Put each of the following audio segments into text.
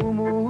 Sreće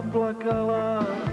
заплакала.